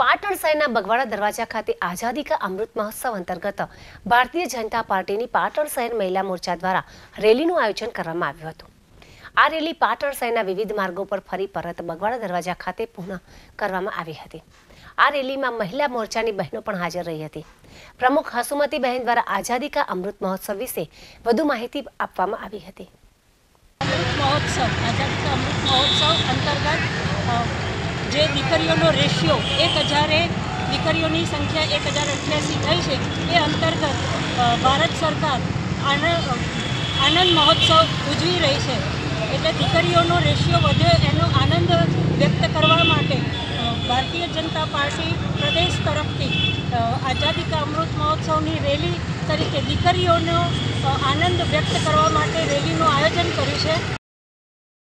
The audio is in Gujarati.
પાટણ શહેરના બગવાડા દરવાજા ખાતે આઝાદી કા અમૃત મહોત્સવ અંતર્ગત ભારતીય જનતા પાર્ટીની પાટણ શહેર મહિલા મોરચા દ્વારા રેલીનું આયોજન કરવામાં આવ્યું હતું. આ રેલી પાટણ શહેરના વિવિધ માર્ગો પર ફરી પરત બગવાડા દરવાજા ખાતે પૂર્ણ કરવામાં આવી હતી. આ રેલીમાં મહિલા મોરચાની બહેનો પણ હાજર રહી હતી. પ્રમુખ હસુમતી બહેન દ્વારા આઝાદી કા અમૃત મહોત્સવ વિશે વધુ માહિતી આપવામાં આવી હતી. અમૃત મહોત્સવ, આઝાદી કા અમૃત મહોત્સવ અંતર્ગત જે દીકરીઓનો રેશિયો એક હજારે દીકરીઓની સંખ્યા એક હજાર અઠ્યાસી થઈ છે, એ અંતર્ગત ભારત સરકાર આનંદ મહોત્સવ ઉજવી રહી છે. એટલે દીકરીઓનો રેશિયો વધે એનો આનંદ વ્યક્ત કરવા માટે ભારતીય જનતા પાર્ટી પ્રદેશ તરફથી આઝાદી કા અમૃત મહોત્સવની રેલી તરીકે દીકરીઓનો આનંદ વ્યક્ત કરવા માટે રેલીનું આયોજન કર્યું છે.